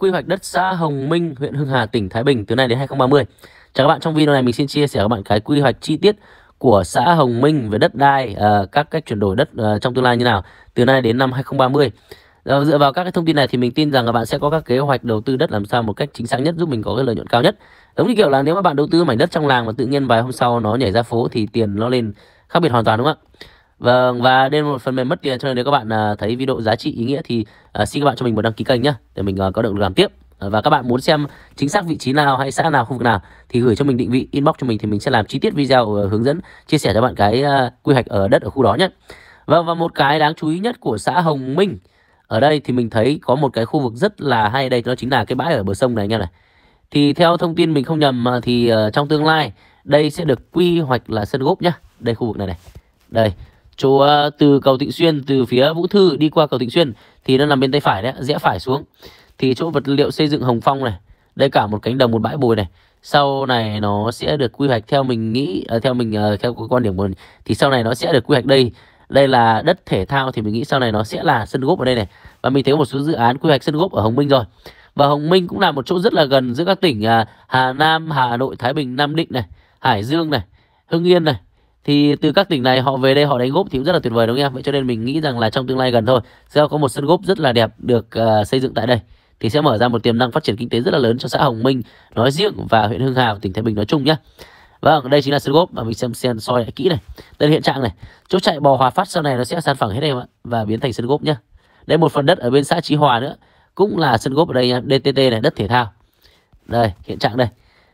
quy hoạch đất xã Hồng Minh, huyện Hưng Hà, tỉnh Thái Bình từ nay đến 2030. Chào các bạn, trong video này mình xin chia sẻ các bạn cái quy hoạch chi tiết của xã Hồng Minh về đất đai, uh, các cách chuyển đổi đất uh, trong tương lai như nào từ nay đến năm 2030. Rồi, ờ, dựa vào các cái thông tin này thì mình tin rằng các bạn sẽ có các kế hoạch đầu tư đất làm sao một cách chính xác nhất giúp mình có cái lợi nhuận cao nhất. Giống như kiểu là nếu mà bạn đầu tư mảnh đất trong làng mà tự nhiên vài hôm sau nó nhảy ra phố thì tiền nó lên khác biệt hoàn toàn đúng không ạ? Vâng và đây một phần mềm mất tiền cho nên nếu các bạn à, thấy video giá trị ý nghĩa thì à, xin các bạn cho mình một đăng ký kênh nhé để mình à, có động lực làm tiếp. và các bạn muốn xem chính xác vị trí nào hay xã nào khu vực nào thì gửi cho mình định vị inbox cho mình thì mình sẽ làm chi tiết video hướng dẫn chia sẻ cho bạn cái quy hoạch ở đất ở khu đó nhé. Vâng và một cái đáng chú ý nhất của xã Hồng Minh ở đây thì mình thấy có một cái khu vực rất là hay đây đó chính là cái bãi ở bờ sông này nha này. Thì theo thông tin mình không nhầm thì trong tương lai đây sẽ được quy hoạch là sân gốp nhá. Đây khu vực này này. Đây, chỗ ờ, từ cầu Tịnh Xuyên từ phía Vũ Thư đi qua cầu Tịnh Xuyên thì nó nằm bên tay phải đấy, rẽ phải xuống. Thì chỗ vật liệu xây dựng Hồng Phong này, đây cả một cánh đồng một bãi bồi này. Sau này nó sẽ được quy hoạch theo mình nghĩ ờ, theo mình uh, theo quan điểm của mình thì sau này nó sẽ được quy hoạch đây. Đây là đất thể thao thì mình nghĩ sau này nó sẽ là sân gốc ở đây này. Và mình thấy một số dự án quy hoạch sân gốc ở Hồng Minh rồi. Và Hồng Minh cũng là một chỗ rất là gần giữa các tỉnh Hà Nam, Hà Nội, Thái Bình, Nam Định này, Hải Dương này, Hưng Yên này thì từ các tỉnh này họ về đây họ đánh gốp thì cũng rất là tuyệt vời đúng không em vậy cho nên mình nghĩ rằng là trong tương lai gần thôi sẽ có một sân gốp rất là đẹp được uh, xây dựng tại đây thì sẽ mở ra một tiềm năng phát triển kinh tế rất là lớn cho xã Hồng Minh nói riêng và huyện Hưng Hà tỉnh Thái Bình nói chung nhé Vâng, đây chính là sân gốp mà mình xem xem soi lại kỹ này. Đây là hiện trạng này. Chỗ chạy bò Hòa Phát sau này nó sẽ san phẳng hết em ạ và biến thành sân gốp nhá. Đây một phần đất ở bên xã Chí Hòa nữa, cũng là sân gốp ở đây nha, DTT này, đất thể thao. Đây, hiện trạng đây.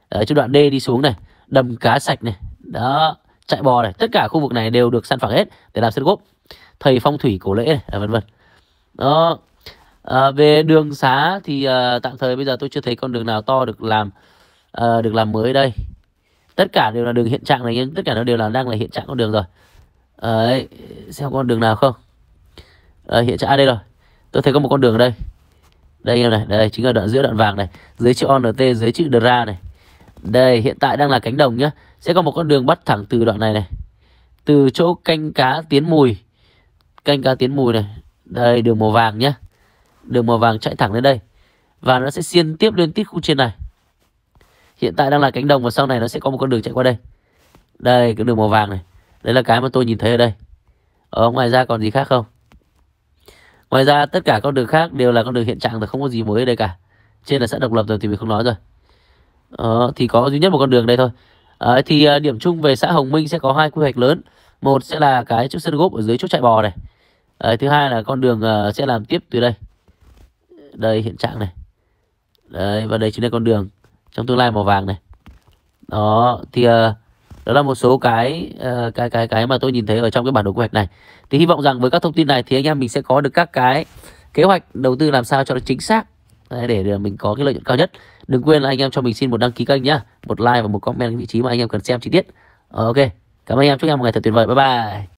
Ở chỗ đoạn D đi xuống này, đầm cá sạch này. Đó, chạy bò này tất cả khu vực này đều được san phẳng hết để làm sân gốc thầy phong thủy cổ lễ này à, vân vân. Đó. À, về đường xá thì à, tạm thời bây giờ tôi chưa thấy con đường nào to được làm à, được làm mới đây. Tất cả đều là đường hiện trạng này nhưng tất cả nó đều là đang là hiện trạng con đường rồi. À, đấy, xem con đường nào không? À, hiện trạng à, đây rồi. Tôi thấy có một con đường ở đây. Đây em này đây chính là đoạn giữa đoạn vàng này dưới chữ ONT dưới chữ DRA này. Đây hiện tại đang là cánh đồng nhá. Sẽ có một con đường bắt thẳng từ đoạn này này. Từ chỗ canh cá tiến mùi. Canh cá tiến mùi này. Đây đường màu vàng nhá. Đường màu vàng chạy thẳng lên đây. Và nó sẽ xiên tiếp lên tít khu trên này. Hiện tại đang là cánh đồng Và sau này nó sẽ có một con đường chạy qua đây. Đây cái đường màu vàng này. Đấy là cái mà tôi nhìn thấy ở đây. Ở ngoài ra còn gì khác không? Ngoài ra tất cả con đường khác đều là con đường hiện trạng rồi Không có gì mới ở đây cả. Trên là xã độc lập rồi thì mình không nói rồi. Ờ, thì có duy nhất một con đường đây thôi. Đấy, thì à, điểm chung về xã Hồng Minh sẽ có hai quy hoạch lớn. Một sẽ là cái chỗ sân gốp ở dưới chỗ chạy bò này. Đấy, thứ hai là con đường ờ, sẽ làm tiếp từ đây. Đây hiện trạng này. Đấy và đây chính là con đường trong tương lai màu vàng này. Đó thì đó là một số cái cái cái cái mà tôi nhìn thấy ở trong cái bản đồ quy hoạch này. Thì hy vọng rằng với các thông tin này thì anh em mình sẽ có được các cái kế hoạch đầu tư làm sao cho nó chính xác để để mình có cái lợi nhuận cao nhất. Đừng quên là anh em cho mình xin một đăng ký kênh nhá. Một like và một comment vị trí mà anh em cần xem chi tiết. Ờ, ok. Cảm ơn anh em. Chúc em một ngày thật tuyệt vời. Bye bye.